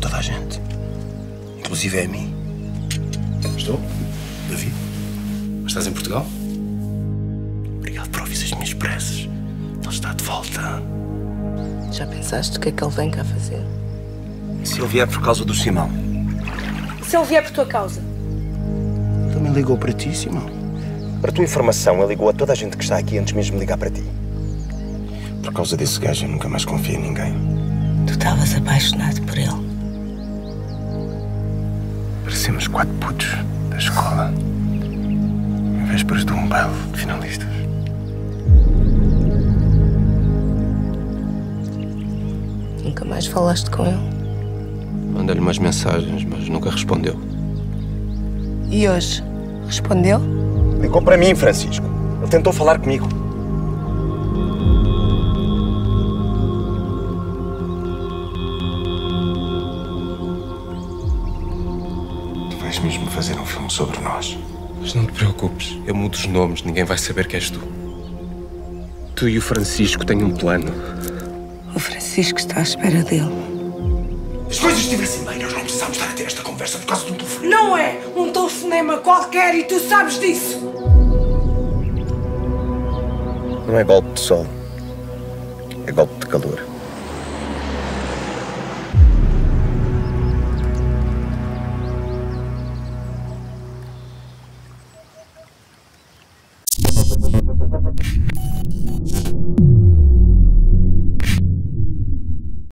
toda a gente. Inclusive é a mim. Estou? David? Mas estás em Portugal? Obrigado por ouvir as minhas preces. Ele está de volta. Já pensaste o que é que ele vem cá fazer? Se ele vier por causa do Simão, Se ele vier por tua causa. também ligou para ti, Simão. Para a tua informação, ele ligou a toda a gente que está aqui antes mesmo de ligar para ti. Por causa desse gajo, eu nunca mais confio em ninguém. Tu estavas apaixonado por ele. Parecemos quatro putos da escola. Em vésperas de um baile de finalistas. Nunca mais falaste com ele. Mandei-lhe umas mensagens, mas nunca respondeu. E hoje? Respondeu? Ligou para mim, Francisco. Ele tentou falar comigo. Vais mesmo fazer um filme sobre nós. Mas não te preocupes, eu mudo os nomes, ninguém vai saber que és tu. Tu e o Francisco têm um plano. O Francisco está à espera dele. As coisas estivessem bem, nós não precisávamos estar a ter esta conversa por causa de um telefone. Não é um telefonema qualquer e tu sabes disso. Não é golpe de sol. É golpe de calor.